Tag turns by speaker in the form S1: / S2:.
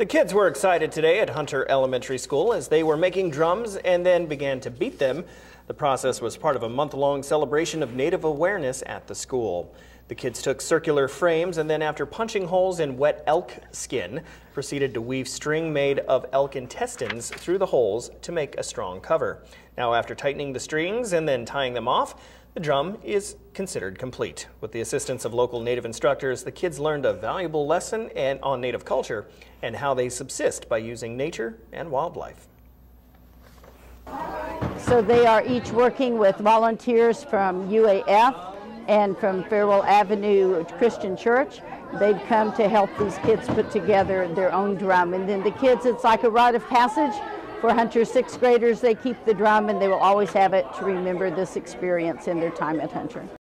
S1: The kids were excited today at Hunter Elementary School as they were making drums and then began to beat them. The process was part of a month-long celebration of Native awareness at the school. The kids took circular frames and then after punching holes in wet elk skin, proceeded to weave string made of elk intestines through the holes to make a strong cover. Now after tightening the strings and then tying them off, the drum is considered complete. With the assistance of local Native instructors, the kids learned a valuable lesson and on Native culture and how they subsist by using nature and wildlife.
S2: So they are each working with volunteers from UAF and from Farewell Avenue Christian Church. They've come to help these kids put together their own drum. And then the kids, it's like a rite of passage. For Hunter sixth graders, they keep the drum and they will always have it to remember this experience in their time at Hunter.